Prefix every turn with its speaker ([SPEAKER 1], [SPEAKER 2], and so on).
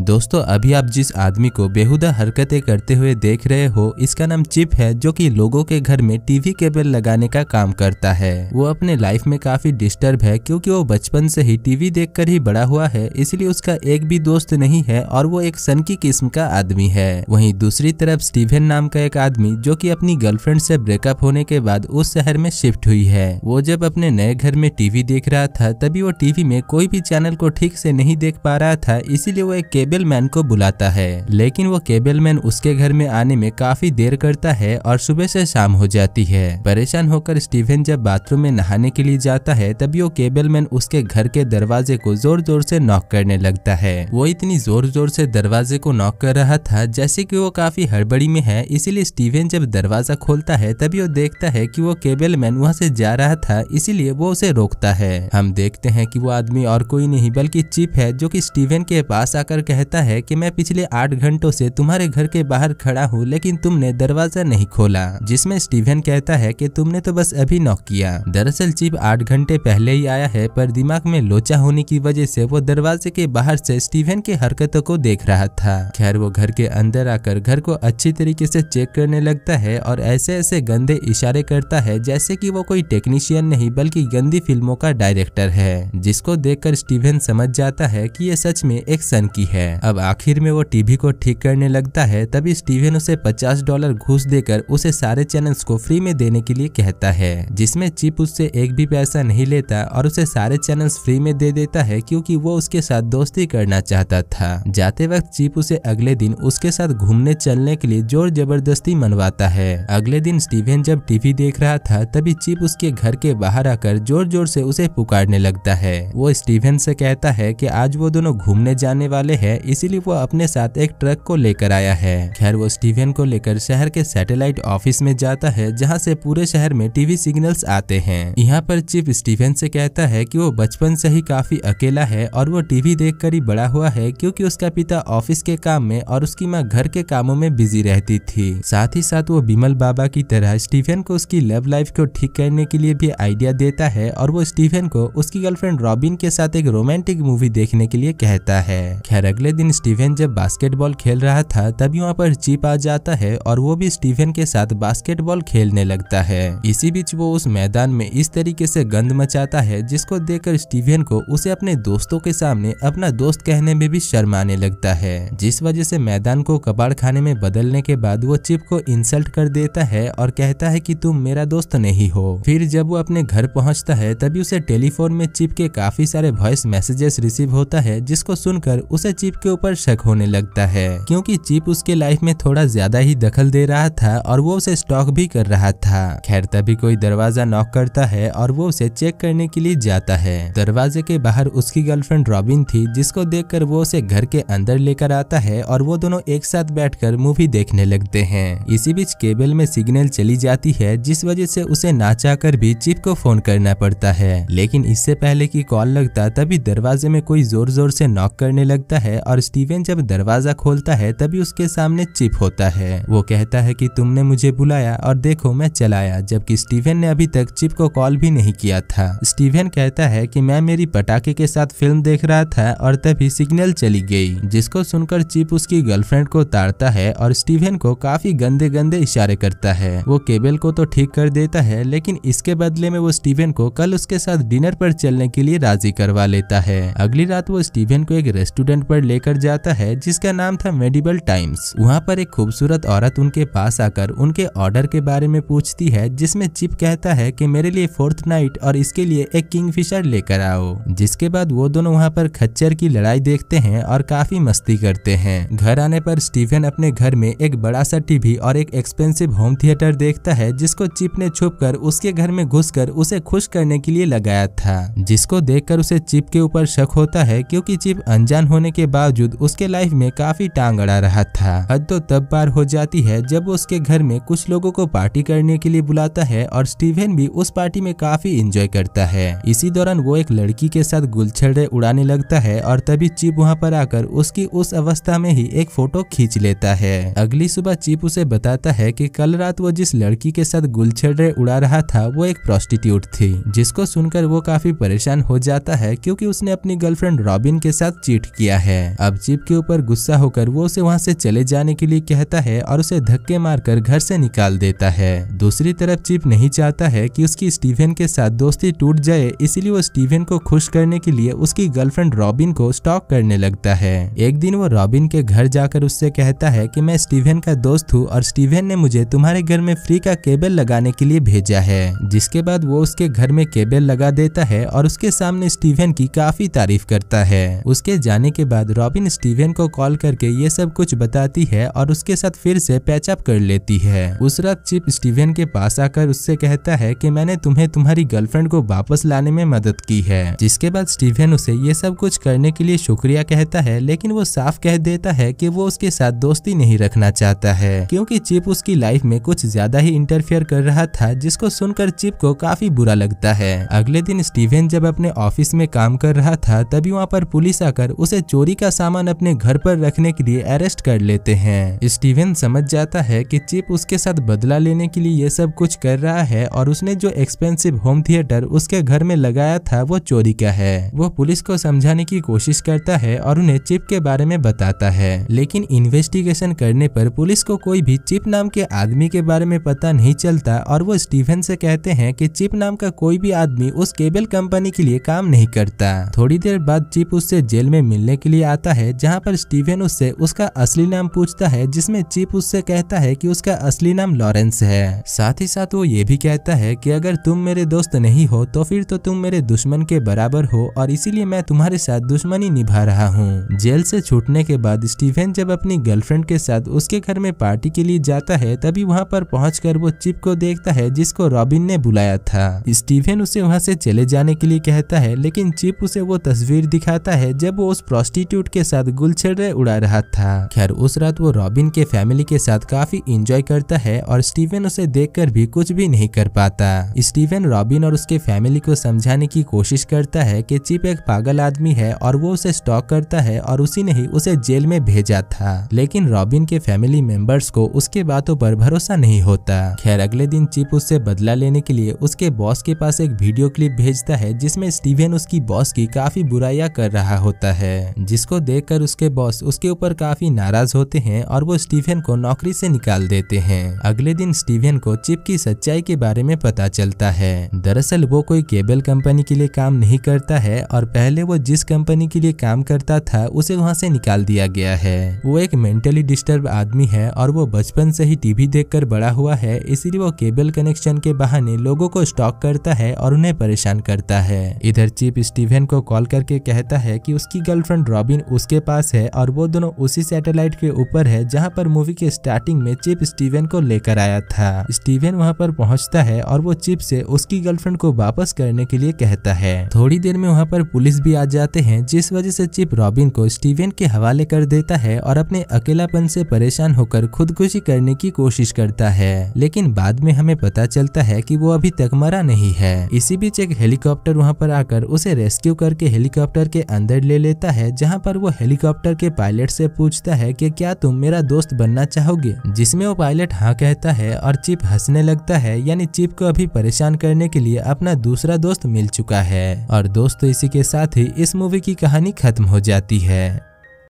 [SPEAKER 1] दोस्तों, अभी आप जिस आदमी को बेहुदा हरकतें करते हुए देख रहे हो, इसका नाम चिप है, जो कि लोगों के घर में टीवी केबल लगाने का काम करता है। वो अपने लाइफ में काफ़ी डिस्टर्ब है, क्योंकि वो बचपन से ही टीवी देखकर ही बड़ा हुआ है, इसलिए उसका एक भी दोस्त नहीं है, और वो एक सन की किस्म का आदमी है। वही दूसरी तरफ़ स्टीवन नाम का एक आदमी, जो की अपनी गर्लफ्रेंड से ब्रेकअप होने के बाद उस शहर में शिफ्ट हुई है। वो जब अपने नए घर में टीवी देख रहा था, तभी वो टीवी में कोई भी चैनल को ठीक से नहीं देख पा रहा था, इसीलिए वो एक केबल मैन को बुलाता है, लेकिन वो केबल मैन उसके घर में आने में काफ़ी देर करता है और सुबह से शाम हो जाती है। परेशान होकर स्टीवन जब बाथरूम में नहाने के लिए जाता है, तभी वो केबल मैन उसके घर के दरवाजे को ज़ोर ज़ोर से नॉक करने लगता है। वो इतनी ज़ोर ज़ोर से दरवाजे को नॉक कर रहा था, जैसे कि वो काफ़ी हड़बड़ी में है, इसीलिए स्टीवन जब दरवाज़ा खोलता है, तभी वो देखता है कि वो केबल मैन वहाँ से जा रहा था, इसीलिए वो उसे रोकता है। हम देखते हैं कि वो आदमी और कोई नहीं, बल्कि चिप है, जो कि स्टीवन के पास आकर कहता है कि मैं पिछले आठ घंटों से तुम्हारे घर के बाहर खड़ा हूँ, लेकिन तुमने दरवाज़ा नहीं खोला, जिसमें स्टीवन कहता है कि तुमने तो बस अभी नॉक किया। दरअसल चिप आठ घंटे पहले ही आया है, पर दिमाग में लोचा होने की वजह से वो दरवाजे के बाहर से स्टीवन की हरकतों को देख रहा था। खैर, वो घर के अंदर आकर घर को अच्छी तरीके से चेक करने लगता है और ऐसे ऐसे गंदे इशारे करता है, जैसे कि वो कोई टेक्नीशियन नहीं, बल्कि गंदी फ़िल्मों का डायरेक्टर है, जिसको देखकर स्टीवन समझ जाता है कि ये सच में एक सन की है। अब आखिर में वो टीवी को ठीक करने लगता है, तभी स्टीवन उसे 50 डॉलर घूस देकर उसे सारे चैनल्स को फ्री में देने के लिए कहता है, जिसमें चिप उससे एक भी पैसा नहीं लेता और उसे सारे चैनल्स फ्री में दे देता है क्योंकि वो उसके साथ दोस्ती करना चाहता था। जाते वक्त चिप उसे अगले दिन उसके साथ घूमने चलने के लिए ज़ोर ज़बरदस्ती मनवाता है। अगले दिन स्टीवन जब टीवी देख रहा था, तभी चिप उसके घर के बाहर आकर ज़ोर ज़ोर से उसे पुकारने लगता है। वो स्टीवन से कहता है कि आज वो दोनों घूमने जाने वाले हैं इसीलिए वो अपने साथ एक ट्रक को लेकर आया है। खैर, वो स्टीवन को लेकर शहर के सैटेलाइट ऑफ़िस में जाता है, जहाँ से पूरे शहर में टीवी सिग्नल्स आते हैं। यहाँ पर चिप स्टीवन से कहता है कि वो बचपन से ही काफ़ी अकेला है और वो टीवी देखकर ही बड़ा हुआ है, क्योंकि उसका पिता ऑफ़िस के काम में और उसकी माँ घर के कामों में बिज़ी रहती थी। साथ ही साथ वो बिमल बाबा की तरह स्टीवन को उसकी लव लाइफ को ठीक करने के लिए भी आइडिया देता है और वो स्टीवन को उसकी गर्लफ्रेंड रॉबिन के साथ एक रोमांटिक मूवी देखने के लिए कहता है। खैर अगले दिन स्टीवन जब बास्केटबॉल खेल रहा था, तभी वहाँ पर चिप आ जाता है और वो भी स्टीवन के साथ बास्केटबॉल खेलने लगता है। इसी बीच वो उस मैदान में इस तरीके से गंद मचाता है, जिसको देखकर स्टीवन को उसे अपने दोस्तों के सामने अपना दोस्त कहने में भी शर्माने लगता है। जिस वजह से मैदान को कबाड़ खाने में बदलने के बाद वो चिप को इंसल्ट कर देता है और कहता है कि तुम मेरा दोस्त नहीं हो। फिर जब वो अपने घर पहुँचता है, तभी उसे टेलीफोन में चिप के काफ़ी सारे वॉइस मैसेजेस रिसीव होता है, जिसको सुनकर उसे चिप के ऊपर शक होने लगता है, क्योंकि चिप उसके लाइफ में थोड़ा ज़्यादा ही दखल दे रहा था और वो उसे स्टॉक भी कर रहा था। खैर, तभी कोई दरवाज़ा नॉक करता है और वो उसे चेक करने के लिए जाता है। दरवाजे के बाहर उसकी गर्लफ्रेंड रॉबिन थी, जिसको देखकर वो उसे घर के अंदर लेकर आता है और वो दोनों एक साथ बैठकर मूवी देखने लगते हैं। इसी बीच केबल में सिग्नल चली जाती है, जिस वजह से उसे ना चाहकर भी चिप को फ़ोन करना पड़ता है। लेकिन इससे पहले की कॉल लगता, तभी दरवाजे में कोई ज़ोर ज़ोर से नॉक करने लगता है और स्टीवन जब दरवाज़ा खोलता है, तभी उसके सामने चिप होता है। वो कहता है कि तुमने मुझे बुलाया और देखो, मैं चलाया, जबकि स्टीवन ने अभी तक चिप को कॉल भी नहीं किया था। स्टीवन कहता है कि मैं मेरी पटाखे के साथ फ़िल्म देख रहा था और तभी सिग्नल चली गई, जिसको सुनकर चिप उसकी गर्लफ्रेंड को ताड़ता है और स्टीवन को काफ़ी गंदे गंदे इशारे करता है। वो केबल को तो ठीक कर देता है, लेकिन इसके बदले में वो स्टीवन को कल उसके साथ डिनर पर चलने के लिए राज़ी करवा लेता है। अगली रात वो स्टीवन को एक रेस्टोरेंट पर लेकर जाता है, जिसका नाम था मेडिबल टाइम्स। वहाँ पर एक खूबसूरत औरत उनके पास आकर उनके ऑर्डर के बारे में पूछती है, जिसमें चिप कहता है कि मेरे लिए फोर्थ नाइट और इसके लिए एक किंगफिशर लेकर आओ। जिसके बाद वो दोनों वहाँ पर खच्चर की लड़ाई देखते हैं और काफ़ी मस्ती करते हैं। घर आने पर स्टीफन अपने घर में एक बड़ा सा टीवी और एक एक्सपेंसिव होम थिएटर देखता है, जिसको चिप ने छुप कर उसके घर में घुसकर उसे खुश करने के लिए लगाया था। जिसको देखकर उसे चिप के ऊपर शक होता है, क्योंकि चिप अनजान होने के बावजूद उसके लाइफ में काफ़ी टांग अड़ा रहा था। हद तो तब पार हो जाती है जब वो उसके घर में कुछ लोगों को पार्टी करने के लिए बुलाता है और स्टीवन भी उस पार्टी में काफ़ी इंजॉय करता है। इसी दौरान वो एक लड़की के साथ गुलछड़े उड़ाने लगता है और तभी चिप वहाँ पर आकर उसकी उस अवस्था में ही एक फ़ोटो खींच लेता है। अगली सुबह चिप उसे बताता है कि कल रात वो जिस लड़की के साथ गुलछड़े उड़ा रहा था, वो एक प्रोस्टिट्यूट थी, जिसको सुनकर वो काफ़ी परेशान हो जाता है क्योंकि उसने अपनी गर्लफ्रेंड रॉबिन के साथ चीट किया है। अब चिप के ऊपर गुस्सा होकर वो उसे वहाँ से चले जाने के लिए कहता है और उसे धक्के मारकर घर से निकाल देता है। दूसरी तरफ़ चिप नहीं चाहता है कि उसकी स्टीवन के साथ दोस्ती टूट जाए, इसीलिए वो स्टीवन को खुश करने के लिए उसकी गर्लफ्रेंड रॉबिन को स्टॉक करने लगता है। एक दिन वो रॉबिन के घर जाकर उससे कहता है कि मैं स्टीवन का दोस्त हूँ और स्टीवन ने मुझे तुम्हारे घर में फ्री का केबल लगाने के लिए भेजा है, जिसके बाद वो उसके घर में केबल लगा देता है और उसके सामने स्टीवन की काफ़ी तारीफ़ करता है। उसके जाने के बाद रॉबिन स्टीवन को कॉल करके ये सब कुछ बताती है और उसके साथ फिर से पैचअप कर लेती है। उस रात चिप स्टीवन के पास आकर उससे कहता है कि मैंने तुम्हें तुम्हारी गर्लफ्रेंड को वापस लाने में मदद की है। जिसके बाद स्टीवन उसे ये सब कुछ करने के लिए शुक्रिया कहता है, लेकिन वो साफ़ कह देता है कि वो उसके साथ दोस्ती नहीं रखना चाहता है, क्योंकि चिप उसकी लाइफ में कुछ ज़्यादा ही इंटरफेयर कर रहा था, जिसको सुनकर चिप को काफ़ी बुरा लगता है। अगले दिन स्टीवन जब अपने ऑफ़िस में काम कर रहा था, तभी वहाँ पर पुलिस आकर उसे चोरी का सामान अपने घर पर रखने के लिए अरेस्ट कर लेते हैं। स्टीवन समझ जाता है कि चिप उसके साथ बदला लेने के लिए ये सब कुछ कर रहा है और उसने जो एक्सपेंसिव होम थिएटर उसके घर में लगाया था, वो चोरी का है। वो पुलिस को समझाने की कोशिश करता है और उन्हें चिप के बारे में बताता है। लेकिन इन्वेस्टिगेशन करने पर पुलिस को कोई भी चिप नाम के आदमी के बारे में पता नहीं चलता और वो स्टीफन से कहते हैं कि चिप नाम का कोई भी आदमी उस केबल कंपनी के लिए काम नहीं करता। थोड़ी देर बाद चिप उससे जेल में मिलने के लिए आता है, जहाँ पर स्टीफन उससे उसका असली नाम पूछता है, जिसमें चिप उससे कहता है कि उसका असली नाम लॉरेंस है। साथ ही साथ वो ये भी कहता है कि अगर तुम मेरे दोस्त नहीं हो तो फिर तो तुम मेरे दुश्मन के बराबर हो, और इसीलिए मैं तुम्हारे साथ दुश्मनी निभा रहा हूँ। जेल से छूटने के बाद स्टीफन जब अपनी गर्लफ्रेंड के साथ उसके घर में पार्टी के लिए जाता है, तभी वहाँ पर पहुँच वो चिप को देखता है, जिसको रॉबिन ने बुलाया था। स्टीफन उसे वहाँ से चले जाने के लिए कहता है, लेकिन चिप उसे वो तस्वीर दिखाता है, जब वो उस प्रोस्टिट्यूट के साथ गुलछड़े उड़ा रहा था। खैर, उस रात वो रॉबिन के फैमिली के साथ काफ़ी इंजॉय करता है और स्टीफन उसे देखकर भी कुछ भी नहीं कर पाता। स्टीफन रॉबिन और उसके फैमिली को समझाने की कोशिश करता है कि चिप एक पागल आदमी है और वो उसे स्टॉक करता है और उसी ने ही उसे जेल में भेजा था। लेकिन रॉबिन के फैमिली मेंबर्स को उसके बातों पर भरोसा नहीं होता। खैर, अगले दिन चिप उससे बदला लेने के लिए उसके बॉस के पास एक वीडियो क्लिप भेजता है जिसमें स्टीवन उसकी बॉस की काफ़ी बुराइयाँ कर रहा होता है, जिसको देखकर उसके बॉस उसके ऊपर काफ़ी नाराज़ होते हैं और वो स्टीवन को नौकरी से निकाल देते हैं। अगले दिन स्टीवन को चिप की सच्चाई के बारे में पता चलता है। दरअसल वो कोई केबल कंपनी के लिए काम नहीं करता है और पहले वो जिस कंपनी के लिए काम करता था उसे वहाँ से निकाल दिया गया है। वो एक मेंटली डिस्टर्ब आदमी है और वो बचपन से ही टीवी देखकर बड़ा हुआ है, इसीलिए वो केबल कनेक्शन के बहाने लोगों को स्टॉक करता है और उन्हें परेशान करता है। इधर चिप स्टीवन को कॉल करके कहता है कि उसकी गर्लफ्रेंड रॉबिन उसके पास है और वो दोनों उसी सैटेलाइट के ऊपर है जहाँ पर मूवी के स्टार्टिंग में चिप स्टीवन को लेकर आया था। स्टीवन वहाँ पर पहुँचता है और वो चिप से उसकी गर्लफ्रेंड को वापस करने के लिए कहता है। थोड़ी देर में वहाँ पर पुलिस भी आ जाते हैं, जिस वजह से चिप रॉबिन को स्टीवन के हवाले कर देता है और अपने अकेलापन से परेशान होकर खुदकुशी करने की कोशिश करता है। लेकिन बाद में हमें पता चलता है कि वो अभी तक मरा नहीं है। इसी बीच एक हेलीकॉप्टर वहाँ पर आकर उसे रेस्क्यू करके हेलीकॉप्टर के अंदर ले लेता है, जहाँ पर वो हेलीकॉप्टर के पायलट से पूछता है कि क्या तुम मेरा दोस्त बनना चाहोगे? जिसमें वो पायलट हाँ कहता है और चिप हंसने लगता है, यानी चिप को अभी परेशान करने के लिए अपना दूसरा दोस्त मिल चुका है। और दोस्तों, इसी के साथ ही इस मूवी की कहानी खत्म हो जाती है।